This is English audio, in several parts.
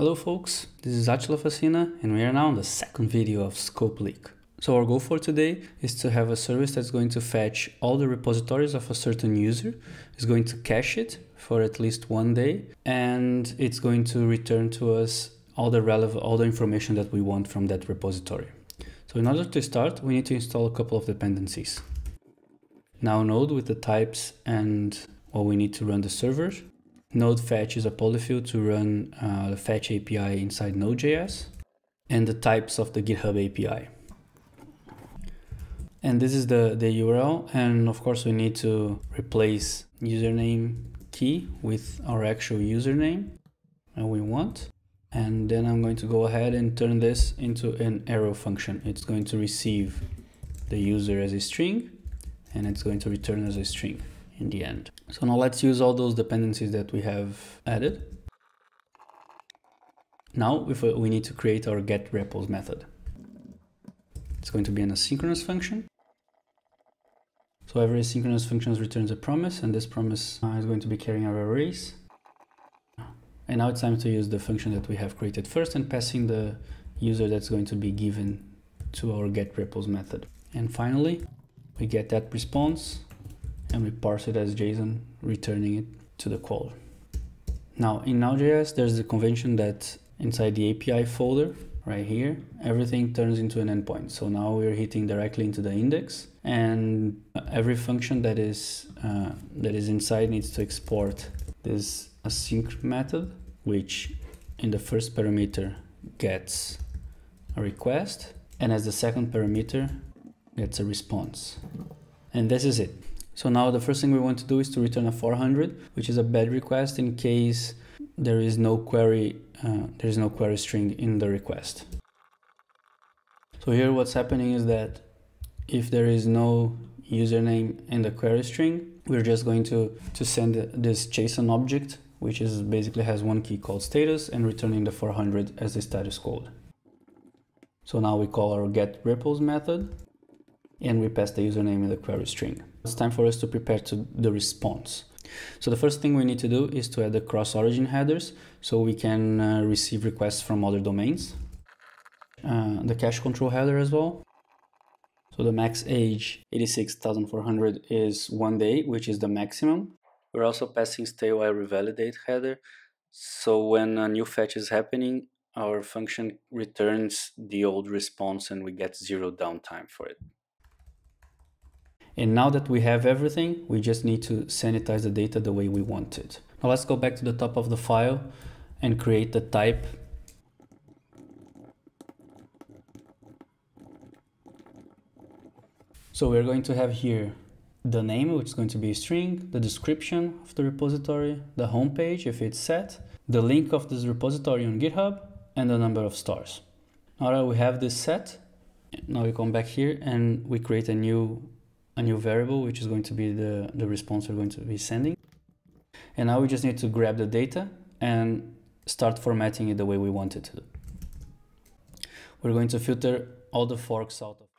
Hello folks, this is Atila Fassina and we are now on the second video of Scope Leak. So our goal for today is to have a service that's going to fetch all the repositories of a certain user, is going to cache it for at least one day, and it's going to return to us all the relevant, all the information that we want from that repository. So in order to start, we need to install a couple of dependencies. Now node with the types and what we need to run the server. Node fetch is a polyfill to run uh, the fetch API inside Node.js and the types of the GitHub API and this is the, the URL and of course we need to replace username key with our actual username that we want. And then I'm going to go ahead and turn this into an arrow function. It's going to receive the user as a string and it's going to return as a string in the end. So now let's use all those dependencies that we have added. Now we need to create our get repos method. It's going to be an asynchronous function. So every asynchronous function returns a promise, and this promise uh, is going to be carrying our arrays. And now it's time to use the function that we have created first and passing the user that's going to be given to our get repos method. And finally, we get that response and we parse it as JSON, returning it to the caller. Now in Node.js, there's the convention that inside the API folder, right here, everything turns into an endpoint. So now we're hitting directly into the index and every function that is uh, that is inside needs to export this async method, which in the first parameter gets a request and as the second parameter gets a response. And this is it. So now the first thing we want to do is to return a 400, which is a bad request in case there is no query uh, there is no query string in the request. So here what's happening is that if there is no username in the query string, we're just going to, to send this JSON object, which is basically has one key called status and returning the 400 as the status code. So now we call our get repos method and we pass the username in the query string. It's time for us to prepare to the response. So the first thing we need to do is to add the cross origin headers so we can uh, receive requests from other domains. Uh, the cache control header as well. So the max age 86,400 is one day, which is the maximum. We're also passing stale while revalidate header. So when a new fetch is happening, our function returns the old response and we get zero downtime for it. And now that we have everything, we just need to sanitize the data the way we want it. Now let's go back to the top of the file and create the type So we're going to have here the name, which is going to be a string, the description of the repository, the homepage if it's set, the link of this repository on GitHub, and the number of stars. Now that we have this set, now we come back here and we create a new a new variable, which is going to be the, the response we're going to be sending. And now we just need to grab the data and start formatting it the way we want it to. We're going to filter all the forks out of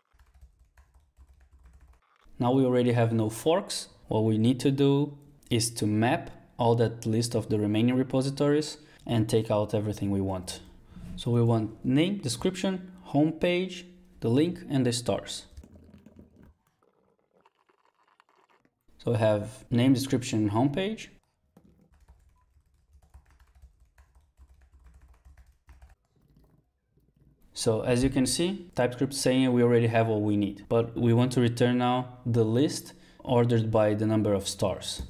now we already have no forks. What we need to do is to map all that list of the remaining repositories and take out everything we want. So we want name, description, homepage, the link, and the stars. So we have name, description, homepage. So as you can see, TypeScript saying we already have what we need, but we want to return now the list ordered by the number of stars.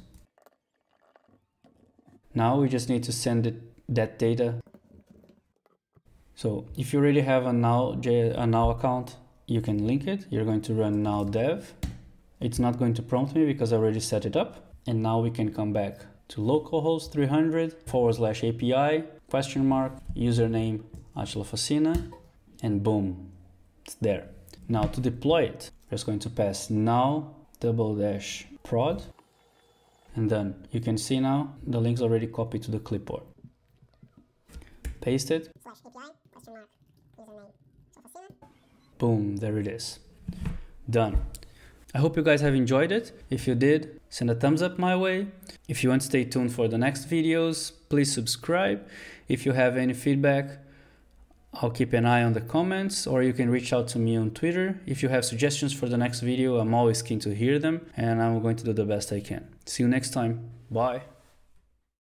Now we just need to send it, that data. So if you already have a now, a now account, you can link it. You're going to run now dev. It's not going to prompt me because I already set it up. And now we can come back to localhost 300 forward slash API question mark username Atila Fassina and boom, it's there. Now to deploy it, we're just going to pass now double dash prod and then you can see now the link's already copied to the clipboard. Paste it. Boom, there it is. Done. I hope you guys have enjoyed it. If you did, send a thumbs up my way. If you want to stay tuned for the next videos, please subscribe. If you have any feedback, I'll keep an eye on the comments or you can reach out to me on Twitter. If you have suggestions for the next video, I'm always keen to hear them and I'm going to do the best I can. See you next time. Bye.